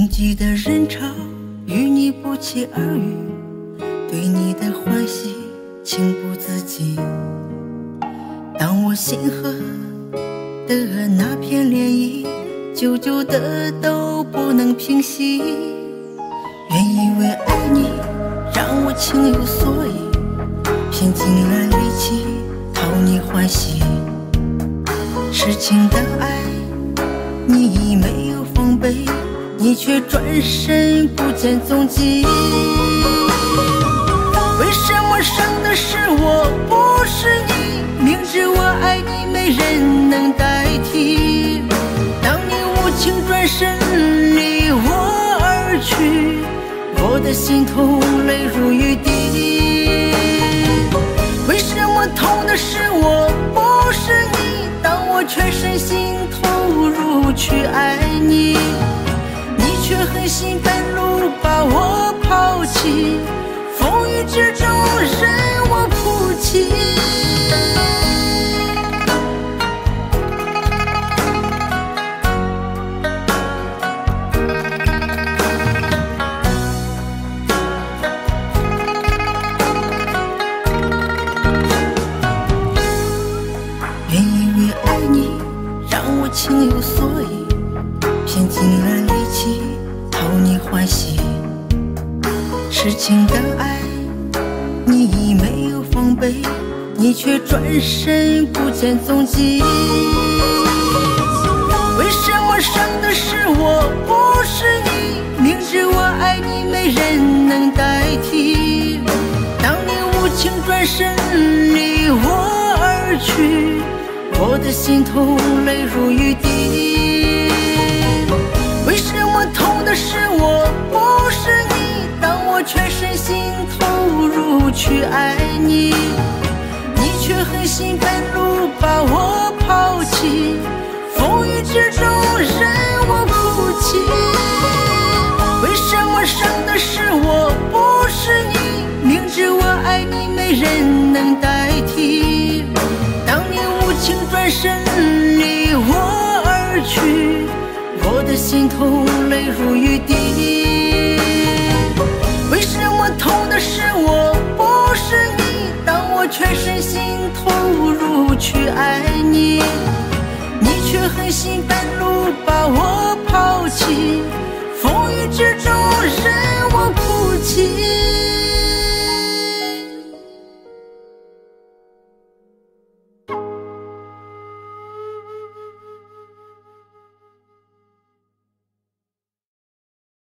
拥挤的人潮与你不期而遇，对你的欢喜情不自禁。当我心河的那片涟漪，久久的都不能平息。原以为爱你让我情有所依，拼尽了力气讨你欢喜。痴情的爱，你已没有防备。你却转身不见踪迹，为什么伤的是我，不是你？明知我爱你，没人能代替。当你无情转身离我而去，我的心痛泪如雨滴。为什么痛的是我，不是你？当我全身心投入去爱你。却狠心半路把我抛弃，风雨之中任我哭泣。原以为爱你让我情有所依，拼尽了力。你欢喜，痴情的爱，你已没有防备，你却转身不见踪迹。为什么伤的是我，不是你？明知我爱你，没人能代替。当你无情转身离我而去，我的心痛泪如雨滴。去爱你，你却狠心半路把我抛弃，风雨之中任我哭泣。为什么伤的是我，不是你？明知我爱你，没人能代替。当你无情转身离我而去。我的心痛泪如雨滴，不是你？当我全身心投入去爱你，你却狠心半路把我抛弃，风雨之中任我哭泣。